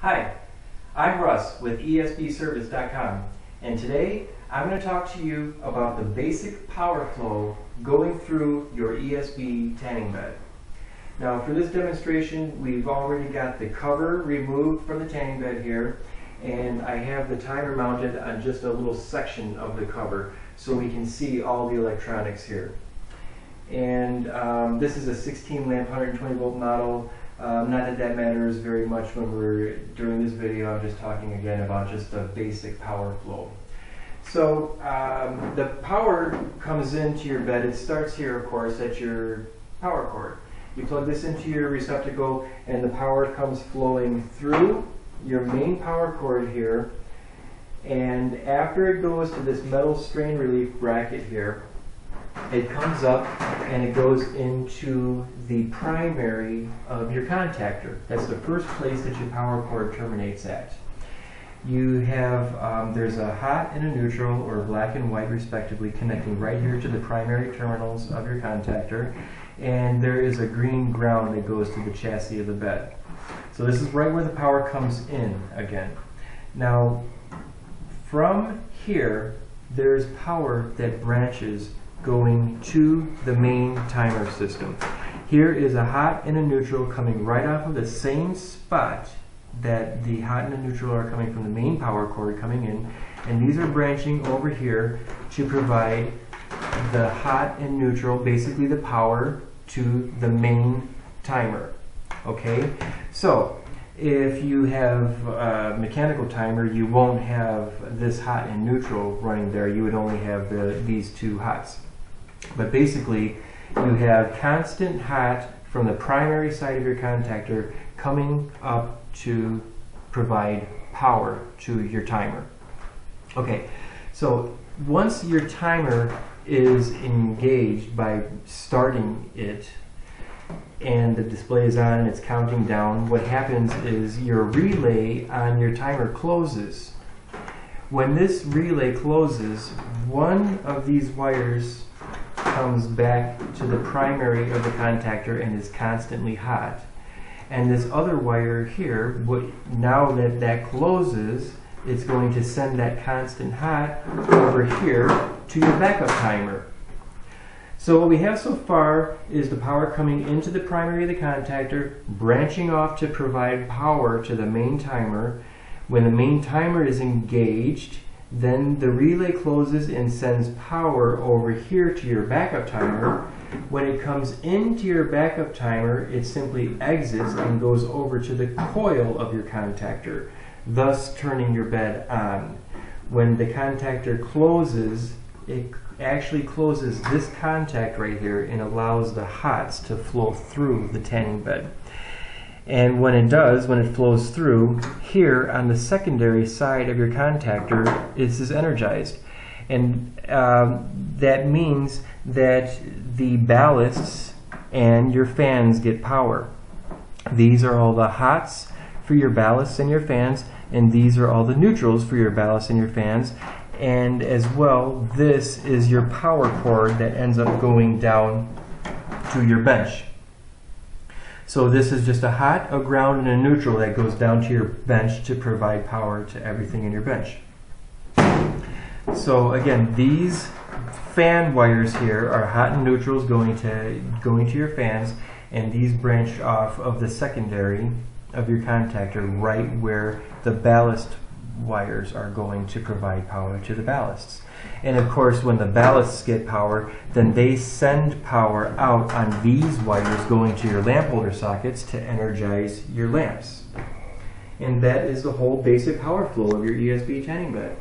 Hi, I'm Russ with ESBService.com and today I'm going to talk to you about the basic power flow going through your ESB tanning bed. Now for this demonstration we've already got the cover removed from the tanning bed here and I have the timer mounted on just a little section of the cover so we can see all the electronics here. And um, this is a 16 lamp 120 volt model. Um, not that that matters very much when we're doing this video, I'm just talking again about just the basic power flow. So um, the power comes into your bed, it starts here of course at your power cord. You plug this into your receptacle and the power comes flowing through your main power cord here and after it goes to this metal strain relief bracket here, it comes up and it goes into the primary of your contactor. That's the first place that your power cord terminates at. You have, um, there's a hot and a neutral or black and white respectively connecting right here to the primary terminals of your contactor and there is a green ground that goes to the chassis of the bed. So this is right where the power comes in again. Now from here there's power that branches going to the main timer system. Here is a hot and a neutral coming right off of the same spot that the hot and the neutral are coming from the main power cord coming in and these are branching over here to provide the hot and neutral, basically the power to the main timer. Okay, so if you have a mechanical timer, you won't have this hot and neutral running there. You would only have the, these two hots. But basically, you have constant hot from the primary side of your contactor coming up to provide power to your timer. Okay, so once your timer is engaged by starting it and the display is on and it's counting down, what happens is your relay on your timer closes. When this relay closes, one of these wires comes back to the primary of the contactor and is constantly hot. And this other wire here, now that that closes, it's going to send that constant hot over here to your backup timer. So what we have so far is the power coming into the primary of the contactor, branching off to provide power to the main timer. When the main timer is engaged, then the relay closes and sends power over here to your backup timer. When it comes into your backup timer, it simply exits and goes over to the coil of your contactor, thus turning your bed on. When the contactor closes, it actually closes this contact right here and allows the hots to flow through the tanning bed. And when it does, when it flows through, here on the secondary side of your contactor, this is energized. And um, that means that the ballasts and your fans get power. These are all the hots for your ballasts and your fans, and these are all the neutrals for your ballasts and your fans. And as well, this is your power cord that ends up going down to your bench. So this is just a hot, a ground, and a neutral that goes down to your bench to provide power to everything in your bench. So again, these fan wires here are hot and neutrals going to going to your fans, and these branch off of the secondary of your contactor right where the ballast wires are going to provide power to the ballasts. And of course, when the ballasts get power, then they send power out on these wires going to your lamp holder sockets to energize your lamps. And that is the whole basic power flow of your ESB tanning bed.